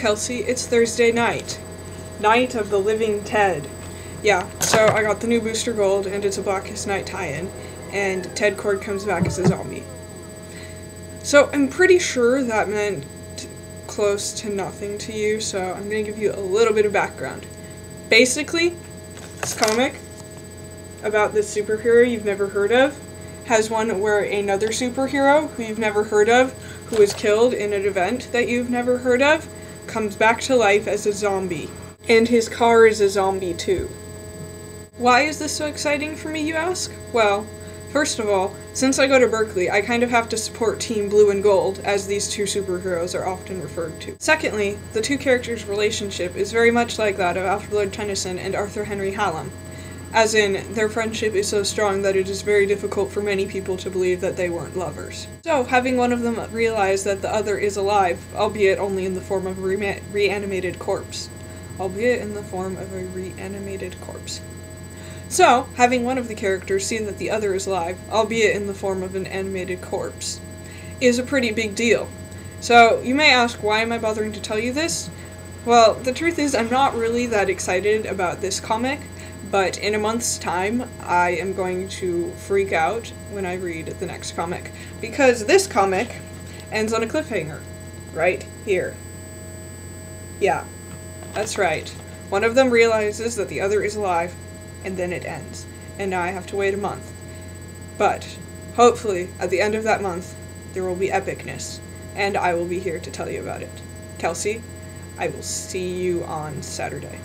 Kelsey? It's Thursday night. Night of the Living Ted. Yeah, so I got the new Booster Gold, and it's a Blackest Night tie-in, and Ted Kord comes back as a zombie. So I'm pretty sure that meant close to nothing to you, so I'm going to give you a little bit of background. Basically, this comic about this superhero you've never heard of has one where another superhero who you've never heard of, who was killed in an event that you've never heard of, comes back to life as a zombie. And his car is a zombie too. Why is this so exciting for me, you ask? Well, first of all, since I go to Berkeley, I kind of have to support Team Blue and Gold, as these two superheroes are often referred to. Secondly, the two characters' relationship is very much like that of Alfred Lord Tennyson and Arthur Henry Hallam. As in, their friendship is so strong that it is very difficult for many people to believe that they weren't lovers. So, having one of them realize that the other is alive, albeit only in the form of a re- reanimated corpse. Albeit in the form of a reanimated corpse. So, having one of the characters see that the other is alive, albeit in the form of an animated corpse, is a pretty big deal. So, you may ask, why am I bothering to tell you this? Well, the truth is, I'm not really that excited about this comic, but in a month's time, I am going to freak out when I read the next comic. Because this comic ends on a cliffhanger. Right here. Yeah, that's right. One of them realizes that the other is alive, and then it ends. And now I have to wait a month. But hopefully, at the end of that month, there will be epicness, and I will be here to tell you about it. Kelsey, I will see you on Saturday.